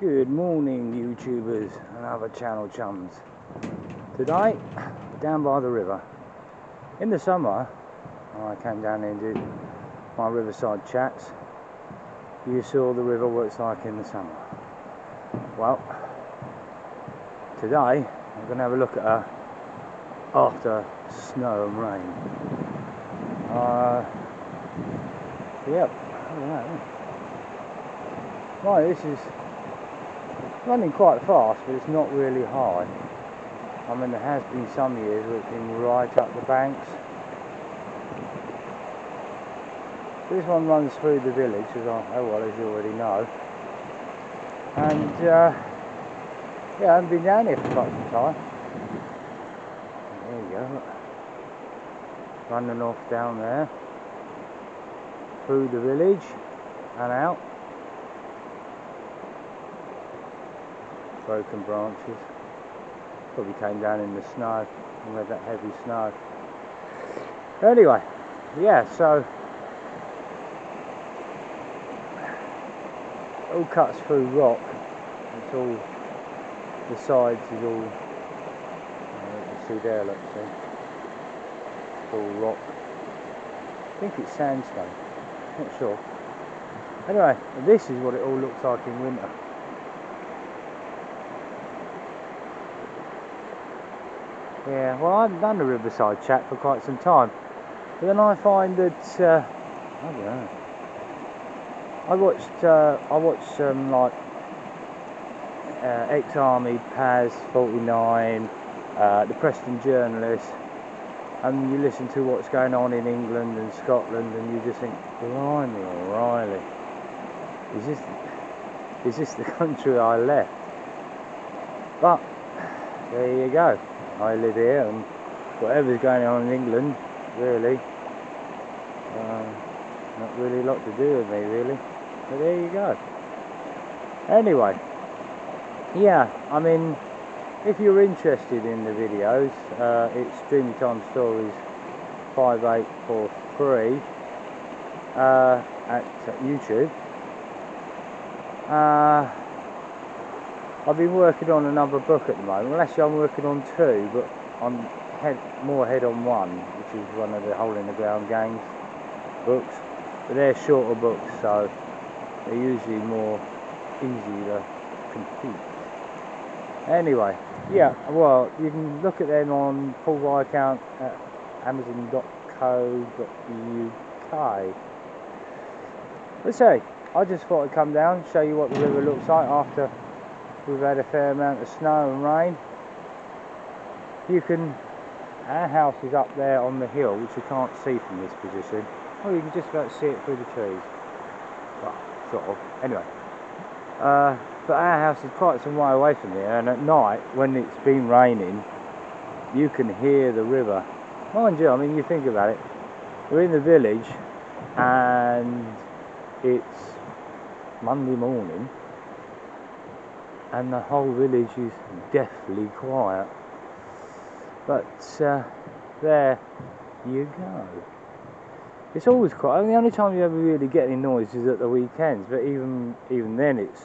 Good morning YouTubers and other channel chums. Today, down by the river. In the summer, I came down and did my riverside chats. You saw the river it's like in the summer. Well, today I'm going to have a look at her after snow and rain. Uh, yep, Right, this is running quite fast, but it's not really high. I mean, there has been some years where it's been right up the banks. This one runs through the village, as I, oh well, as you already know. And, uh, yeah, I haven't been down here for quite some time. There you go. Running off down there. Through the village and out. Broken branches. Probably came down in the snow, we had that heavy snow. Anyway, yeah, so all cuts through rock. It's all the sides is all uh, you see there. Let's see, it's all rock. I think it's sandstone. Not sure. Anyway, this is what it all looks like in winter. Yeah, well, I haven't done a Riverside chat for quite some time. But then I find that, uh, I don't know. I watched, uh, I watched um, like uh, ex-army Paz 49, uh, the Preston Journalist, and you listen to what's going on in England and Scotland, and you just think, blimey, O'Reilly, is this, is this the country I left? But there you go. I live here and whatever's going on in England, really, uh, not really a lot to do with me, really. But there you go. Anyway, yeah, I mean, if you're interested in the videos, uh, it's Dreamy Time Stories 5843 uh, at YouTube. Uh, I've been working on another book at the moment. Well, actually, I'm working on two, but I'm head, more head on one, which is one of the Hole in the Ground gangs books. But they're shorter books, so they're usually more easy to complete. Anyway, yeah, well, you can look at them on Paul account at amazon.co.uk. Let's say, I just thought I'd come down, show you what the river looks like after we've had a fair amount of snow and rain. You can our house is up there on the hill which you can't see from this position. Well you can just about see it through the trees. Well sort of. Anyway. Uh, but our house is quite some way away from here and at night when it's been raining you can hear the river. Mind you I mean you think about it. We're in the village and it's Monday morning and the whole village is deathly quiet. But uh, there you go. It's always quiet. the only time you ever really get any noise is at the weekends, but even even then it's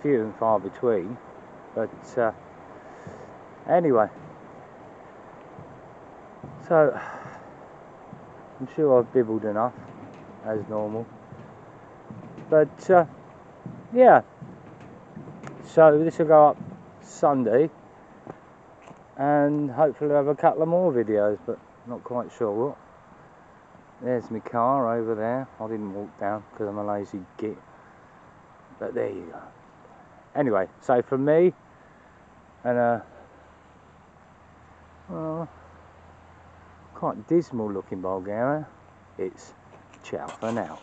few and far between. But uh, anyway, so I'm sure I've bibbled enough as normal. But uh, yeah, so this will go up Sunday and hopefully I'll have a couple of more videos but not quite sure what. There's my car over there. I didn't walk down because I'm a lazy git but there you go. Anyway so from me and a well, quite dismal looking Bulgaria it's ciao for now